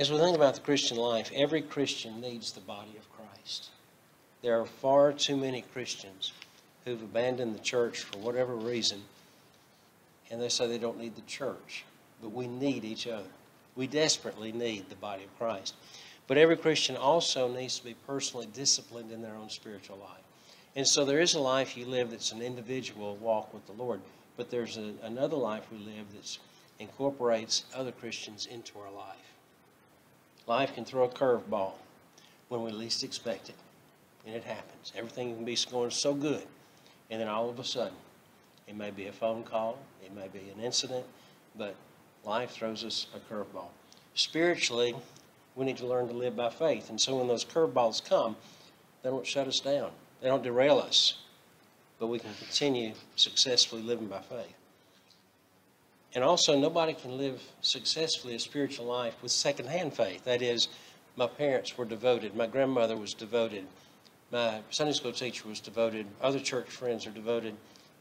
As we think about the Christian life, every Christian needs the body of Christ. There are far too many Christians who've abandoned the church for whatever reason, and they say they don't need the church. But we need each other. We desperately need the body of Christ. But every Christian also needs to be personally disciplined in their own spiritual life. And so there is a life you live that's an individual walk with the Lord, but there's a, another life we live that incorporates other Christians into our life. Life can throw a curveball when we least expect it, and it happens. Everything can be going so good, and then all of a sudden, it may be a phone call, it may be an incident, but life throws us a curveball. Spiritually, we need to learn to live by faith. And so when those curveballs come, they don't shut us down, they don't derail us, but we can continue successfully living by faith. And also, nobody can live successfully a spiritual life with secondhand faith. That is, my parents were devoted, my grandmother was devoted, my Sunday school teacher was devoted, other church friends are devoted,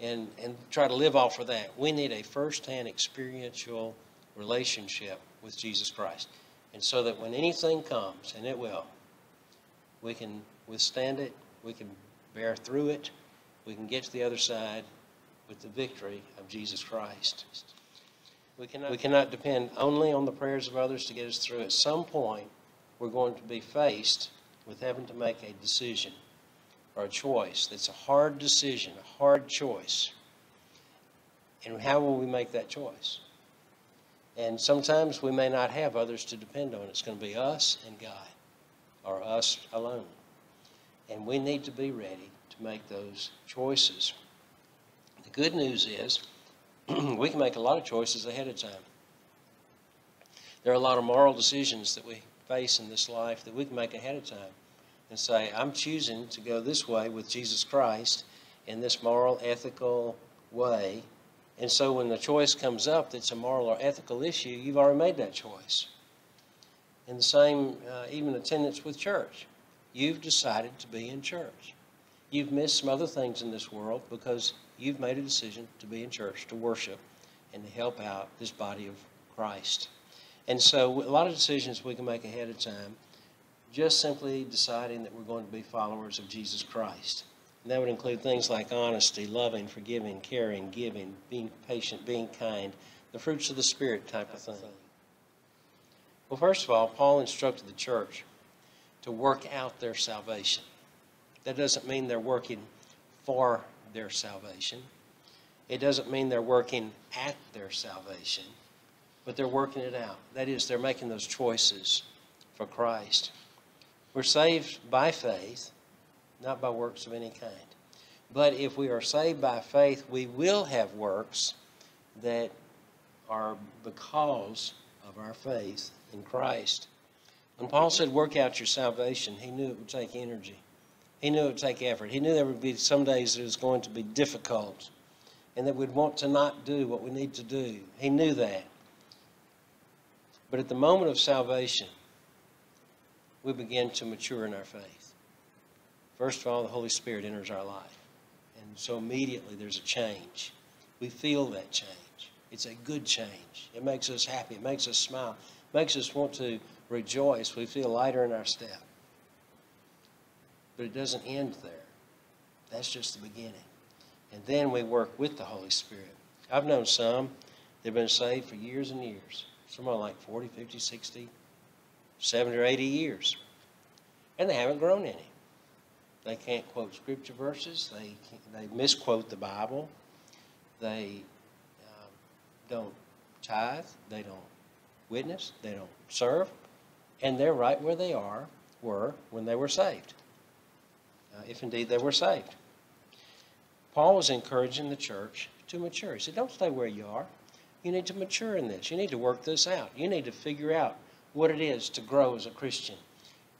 and, and try to live off of that. We need a first-hand experiential relationship with Jesus Christ. And so that when anything comes, and it will, we can withstand it, we can bear through it, we can get to the other side with the victory of Jesus Christ. We cannot, we cannot depend only on the prayers of others to get us through. At some point, we're going to be faced with having to make a decision or a choice that's a hard decision, a hard choice. And how will we make that choice? And sometimes we may not have others to depend on. It's going to be us and God, or us alone. And we need to be ready to make those choices. The good news is we can make a lot of choices ahead of time. There are a lot of moral decisions that we face in this life that we can make ahead of time and say, I'm choosing to go this way with Jesus Christ in this moral, ethical way. And so when the choice comes up that's a moral or ethical issue, you've already made that choice. And the same, uh, even attendance with church. You've decided to be in church. You've missed some other things in this world because you've made a decision to be in church, to worship, and to help out this body of Christ. And so, a lot of decisions we can make ahead of time, just simply deciding that we're going to be followers of Jesus Christ. And that would include things like honesty, loving, forgiving, caring, giving, being patient, being kind, the fruits of the Spirit type of thing. Well, first of all, Paul instructed the church to work out their salvation. That doesn't mean they're working for their salvation. It doesn't mean they're working at their salvation, but they're working it out. That is, they're making those choices for Christ. We're saved by faith, not by works of any kind. But if we are saved by faith, we will have works that are because of our faith in Christ. When Paul said, work out your salvation, he knew it would take energy. He knew it would take effort. He knew there would be some days it was going to be difficult and that we'd want to not do what we need to do. He knew that. But at the moment of salvation, we begin to mature in our faith. First of all, the Holy Spirit enters our life. And so immediately there's a change. We feel that change. It's a good change. It makes us happy. It makes us smile. It makes us want to rejoice. We feel lighter in our step. But it doesn't end there. That's just the beginning. And then we work with the Holy Spirit. I've known some that have been saved for years and years. Some are like 40, 50, 60, 70 or 80 years. And they haven't grown any. They can't quote scripture verses. They, they misquote the Bible. They um, don't tithe. They don't witness. They don't serve. And they're right where they are, were when they were saved uh, if indeed they were saved. Paul was encouraging the church to mature. He said, Don't stay where you are. You need to mature in this. You need to work this out. You need to figure out what it is to grow as a Christian.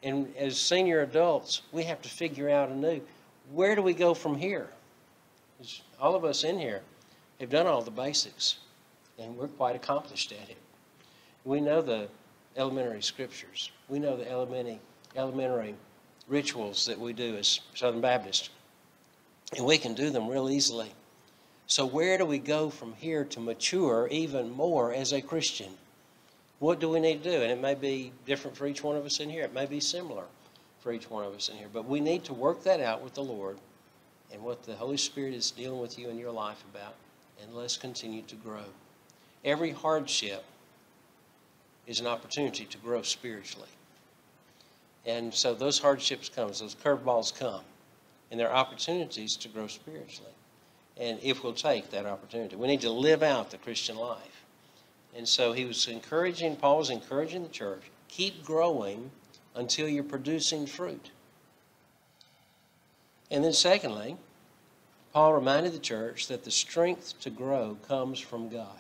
And as senior adults, we have to figure out anew where do we go from here? All of us in here have done all the basics, and we're quite accomplished at it. We know the elementary scriptures. We know the elementary, elementary rituals that we do as Southern Baptists. And we can do them real easily. So, where do we go from here to mature even more as a Christian? What do we need to do? And it may be different for each one of us in here. It may be similar for each one of us in here. But we need to work that out with the Lord and what the Holy Spirit is dealing with you in your life about. And let's continue to grow. Every hardship is an opportunity to grow spiritually. And so those hardships come, those curveballs come, and they're opportunities to grow spiritually. And if we'll take that opportunity, we need to live out the Christian life. And so he was encouraging, Paul was encouraging the church, keep growing until you're producing fruit. And then, secondly, Paul reminded the church that the strength to grow comes from God.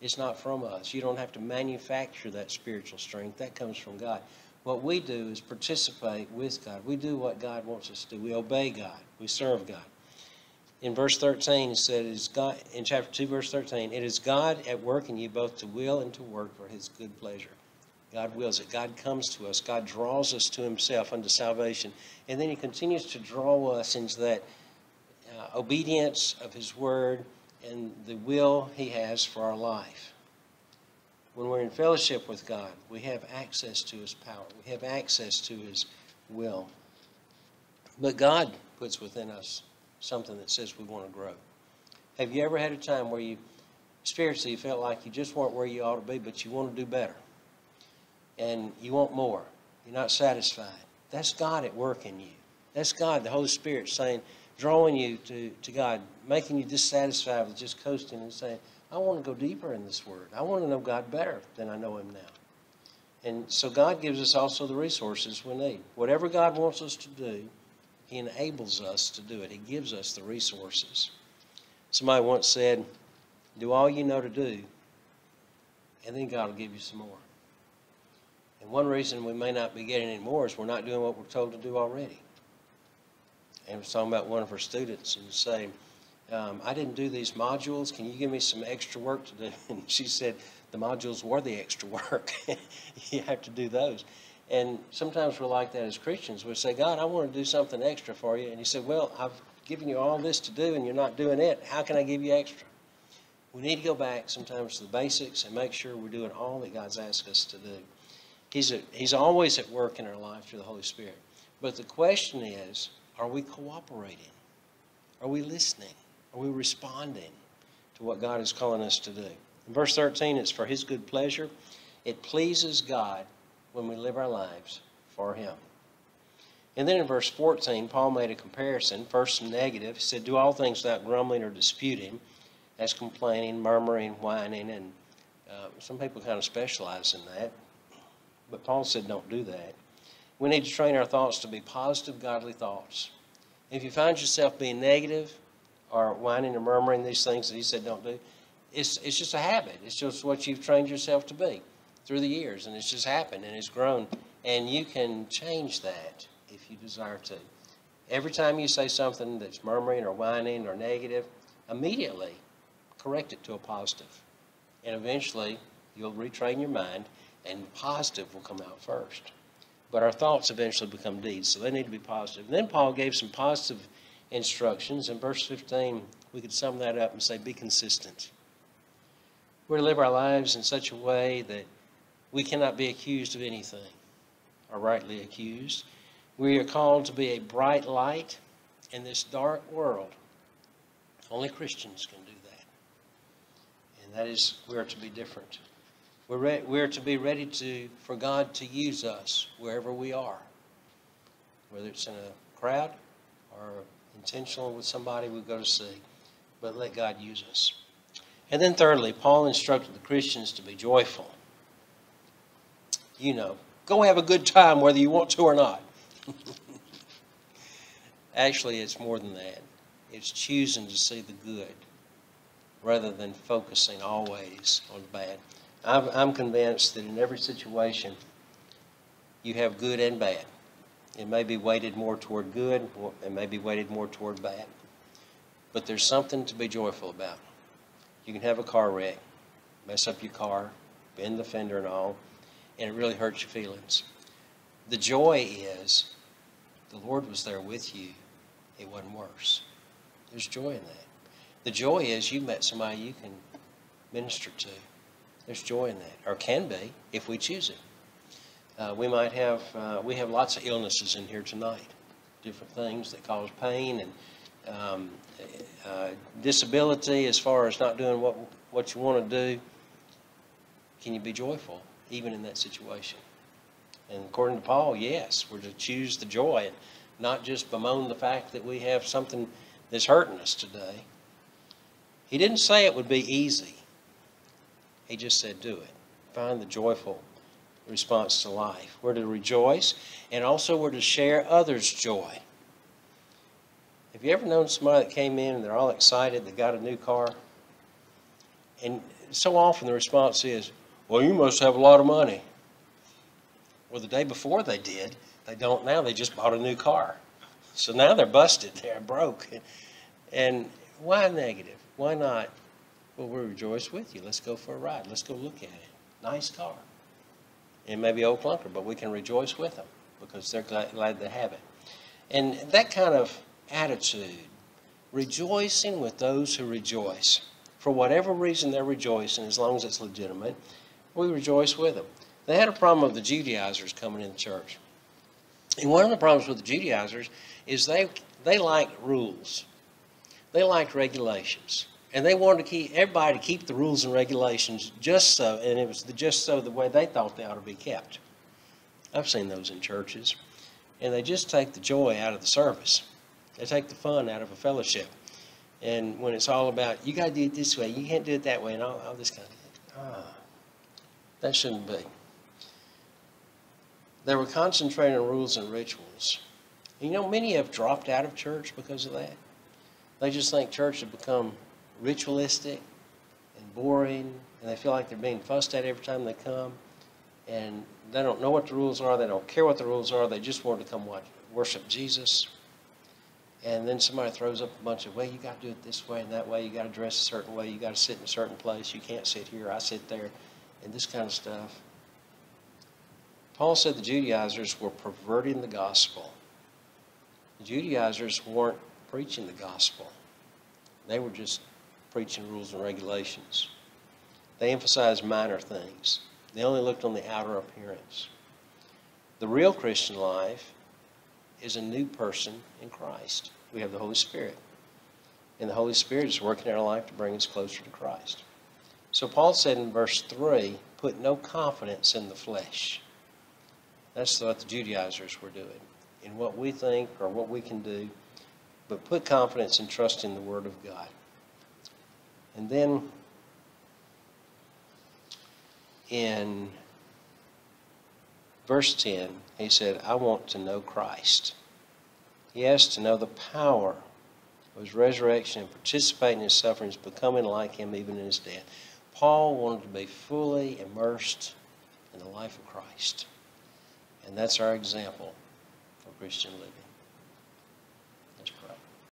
It's not from us. You don't have to manufacture that spiritual strength, that comes from God. What we do is participate with God. We do what God wants us to do. We obey God. We serve God. In verse 13, it said, it is God, in chapter 2, verse 13, it is God at work in you both to will and to work for his good pleasure. God wills it. God comes to us. God draws us to himself unto salvation. And then he continues to draw us into that uh, obedience of his word and the will he has for our life. When we're in fellowship with God, we have access to his power. We have access to his will. But God puts within us something that says we want to grow. Have you ever had a time where you spiritually felt like you just weren't where you ought to be, but you want to do better? And you want more. You're not satisfied. That's God at work in you. That's God, the Holy Spirit, saying, drawing you to, to God, making you dissatisfied with just coasting and saying, I want to go deeper in this Word. I want to know God better than I know Him now. And so God gives us also the resources we need. Whatever God wants us to do, He enables us to do it. He gives us the resources. Somebody once said, Do all you know to do, and then God will give you some more. And one reason we may not be getting any more is we're not doing what we're told to do already and was talking about one of her students and saying, um, I didn't do these modules. Can you give me some extra work to do? And she said, the modules were the extra work. you have to do those. And sometimes we're like that as Christians. We say, God, I want to do something extra for you. And He said, Well, I've given you all this to do and you're not doing it. How can I give you extra? We need to go back sometimes to the basics and make sure we're doing all that God's asked us to do. He's, a, he's always at work in our life through the Holy Spirit. But the question is, are we cooperating? Are we listening? Are we responding to what God is calling us to do? In verse 13, it's for His good pleasure. It pleases God when we live our lives for Him. And then in verse 14, Paul made a comparison. First, negative. He said, Do all things without grumbling or disputing. That's complaining, murmuring, whining, and uh, some people kind of specialize in that. But Paul said, Don't do that. We need to train our thoughts to be positive, godly thoughts. If you find yourself being negative or whining or murmuring these things that he said don't do, it's, it's just a habit. It's just what you've trained yourself to be through the years, and it's just happened and it's grown. And you can change that if you desire to. Every time you say something that's murmuring or whining or negative, immediately correct it to a positive. And eventually, you'll retrain your mind, and positive will come out first. But our thoughts eventually become deeds, so they need to be positive. And then Paul gave some positive instructions. In verse 15, we could sum that up and say, be consistent. We're to live our lives in such a way that we cannot be accused of anything or rightly accused. We are called to be a bright light in this dark world. Only Christians can do that. And that is, we are to be different. We're, re- we're to be ready to, for God to use us wherever we are, whether it's in a crowd or intentional with somebody we go to see. But let God use us. And then, thirdly, Paul instructed the Christians to be joyful. You know, go have a good time whether you want to or not. Actually, it's more than that. It's choosing to see the good rather than focusing always on bad. I'm, convinced that in every situation, you have good and bad. It may be weighted more toward good, it may be weighted more toward bad. But there's something to be joyful about. You can have a car wreck, mess up your car, bend the fender and all, and it really hurts your feelings. The joy is the Lord was there with you. It wasn't worse. There's joy in that. The joy is you met somebody you can minister to There's joy in that, or can be, if we choose it. Uh, we might have, uh, we have lots of illnesses in here tonight, different things that cause pain and um, uh, disability as far as not doing what, what you want to do. Can you be joyful even in that situation? And according to Paul, yes, we're to choose the joy and not just bemoan the fact that we have something that's hurting us today. He didn't say it would be easy. He just said, do it. Find the joyful response to life. We're to rejoice, and also we're to share others' joy. Have you ever known somebody that came in and they're all excited, they got a new car? And so often the response is, well, you must have a lot of money. Well, the day before they did, they don't now. They just bought a new car. So now they're busted. They're broke. And why negative? Why not? Well, we rejoice with you. Let's go for a ride. Let's go look at it. Nice car. It may be old clunker, but we can rejoice with them because they're glad, glad they have it. And that kind of attitude, rejoicing with those who rejoice, for whatever reason they're rejoicing, as long as it's legitimate, we rejoice with them. They had a problem with the Judaizers coming in the church. And one of the problems with the Judaizers is they, they like rules. They like regulations. And they wanted to keep everybody to keep the rules and regulations just so, and it was the, just so the way they thought they ought to be kept. I've seen those in churches. And they just take the joy out of the service. They take the fun out of a fellowship. And when it's all about, you got to do it this way, you can't do it that way, and all, all this kind of thing. Ah, that shouldn't be. They were concentrating on rules and rituals. You know, many have dropped out of church because of that. They just think church has become ritualistic and boring, and they feel like they're being fussed at every time they come. And they don't know what the rules are. They don't care what the rules are. They just want to come watch, worship Jesus. And then somebody throws up a bunch of, well, you got to do it this way and that way. You got to dress a certain way. You got to sit in a certain place. You can't sit here. I sit there, and this kind of stuff. Paul said the Judaizers were perverting the gospel. The Judaizers weren't preaching the gospel, they were just preaching rules and regulations. They emphasized minor things, they only looked on the outer appearance. The real Christian life is a new person in Christ. We have the Holy Spirit. And the Holy Spirit is working in our life to bring us closer to Christ. So Paul said in verse 3 put no confidence in the flesh. That's what the Judaizers were doing, in what we think or what we can do, but put confidence and trust in the Word of God. And then in verse 10, he said, I want to know Christ. He has to know the power of his resurrection and participate in his sufferings, becoming like him even in his death. Paul wanted to be fully immersed in the life of Christ. And that's our example for Christian living.